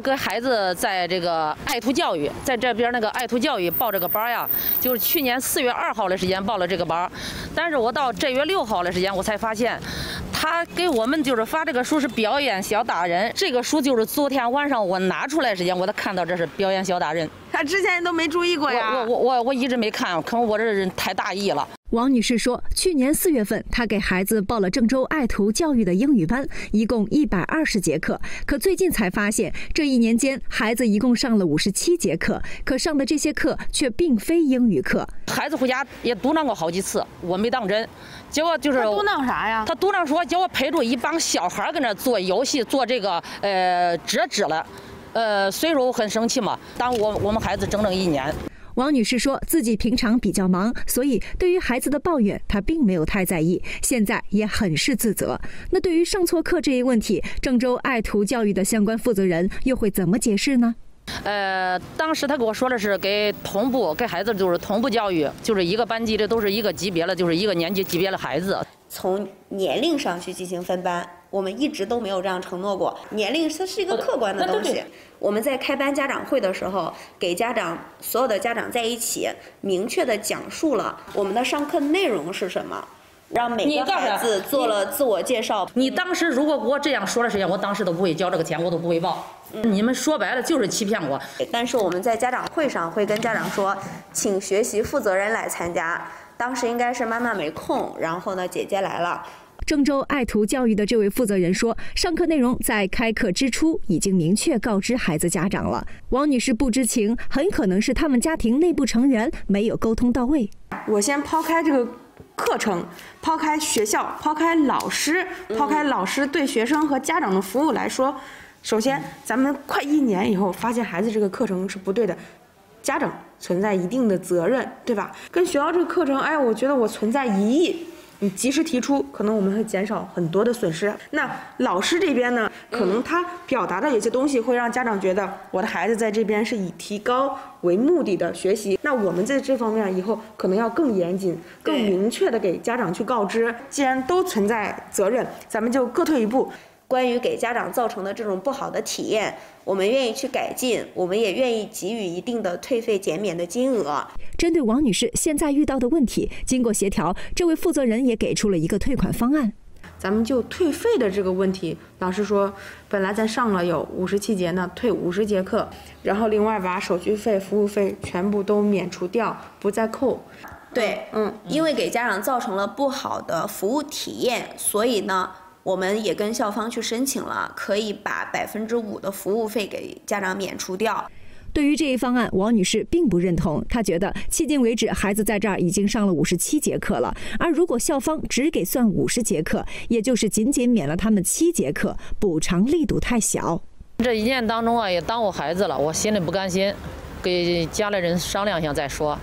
跟孩子在这个爱图教育，在这边那个爱图教育报这个班呀，就是去年四月二号的时间报了这个班，但是我到这月六号的时间，我才发现，他给我们就是发这个书是表演小达人，这个书就是昨天晚上我拿出来时间，我才看到这是表演小达人。他之前都没注意过呀。我我我我一直没看，可能我这人太大意了。王女士说，去年四月份，她给孩子报了郑州爱图教育的英语班，一共一百二十节课。可最近才发现，这一年间孩子一共上了五十七节课，可上的这些课却并非英语课。孩子回家也嘟囔过好几次，我没当真。结果就是嘟囔啥呀？他嘟囔说结果陪着一帮小孩搁那做游戏，做这个呃折纸了。呃，所以说我很生气嘛，但我我们孩子整整一年。王女士说自己平常比较忙，所以对于孩子的抱怨，她并没有太在意，现在也很是自责。那对于上错课这一问题，郑州爱图教育的相关负责人又会怎么解释呢？呃，当时他给我说的是给同步给孩子就是同步教育，就是一个班级的都是一个级别的，就是一个年级级别的孩子，从年龄上去进行分班。我们一直都没有这样承诺过。年龄它是一个客观的东西。我们在开班家长会的时候，给家长所有的家长在一起明确的讲述了我们的上课内容是什么，让每个孩子做了自我介绍。你当时如果给我这样说的时间，我当时都不会交这个钱，我都不会报。你们说白了就是欺骗我。但是我们在家长会上会跟家长说，请学习负责人来参加。当时应该是妈妈没空，然后呢姐姐来了。郑州爱图教育的这位负责人说，上课内容在开课之初已经明确告知孩子家长了。王女士不知情，很可能是他们家庭内部成员没有沟通到位。我先抛开这个课程，抛开学校，抛开老师，抛开老师对学生和家长的服务来说，首先咱们快一年以后发现孩子这个课程是不对的，家长存在一定的责任，对吧？跟学校这个课程，哎，我觉得我存在疑义。你及时提出，可能我们会减少很多的损失。那老师这边呢，可能他表达的有些东西会让家长觉得我的孩子在这边是以提高为目的的学习。那我们在这方面以后可能要更严谨、更明确的给家长去告知。既然都存在责任，咱们就各退一步。关于给家长造成的这种不好的体验，我们愿意去改进，我们也愿意给予一定的退费减免的金额。针对王女士现在遇到的问题，经过协调，这位负责人也给出了一个退款方案。咱们就退费的这个问题，老师说，本来咱上了有五十七节呢，退五十节课，然后另外把手续费、服务费全部都免除掉，不再扣。对，嗯，因为给家长造成了不好的服务体验，所以呢。我们也跟校方去申请了，可以把百分之五的服务费给家长免除掉。对于这一方案，王女士并不认同。她觉得，迄今为止，孩子在这儿已经上了五十七节课了，而如果校方只给算五十节课，也就是仅仅免了他们七节课，补偿力度太小。这一年当中啊，也耽误孩子了，我心里不甘心，给家里人商量一下再说。